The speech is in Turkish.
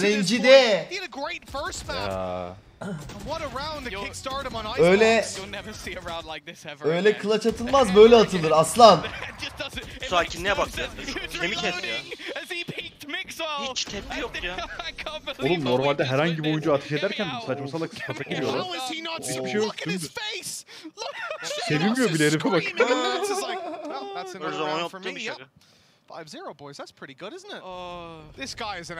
rencide. Ya. Öyle öyle again. clutch atılmaz böyle atılır aslan. Sakinliğe bak ya. Kemik et ya. Hiç tepki yok ya. Oğlum normalde herhangi bir oyuncu ateş ederken saçma salak Get giriyor lan. Hiçbir şey yok, Look at Sevinmiyor bile herife bak. Her zaman yaptığım bir şaka. 5-0 boys. That's pretty good, isn't it? Oh. This guy is an